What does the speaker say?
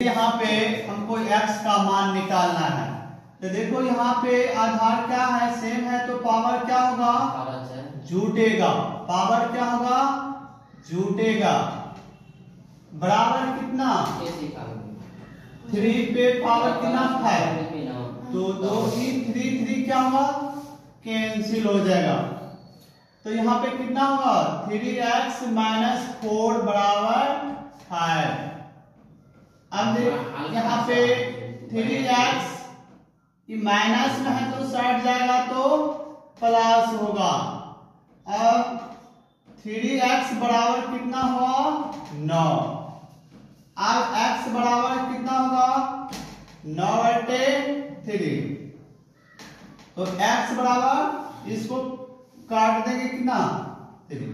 यहाँ पे हमको x का मान निकालना है। तो देखो यहाँ पे आधार क्या है सेम है तो पावर क्या होगा? जुटेगा। पावर क्या होगा? जुटेगा। बराबर कितना? थ्री पे पावर कितना फाइव तो दो की थ्री थ्री क्या होगा? कैंसिल हो जाएगा। तो यहाँ पे कितना होगा? थ्री एक्स माइनस फोर बराबर अब यहाँ पे थ्री एक्स माइनस में है तो सट जाएगा तो प्लस होगा अब थ्री एक्स बराबर कितना हुआ नौ अब x बराबर कितना होगा नौ बटे थ्री तो x बराबर इसको काट देंगे कितना थ्री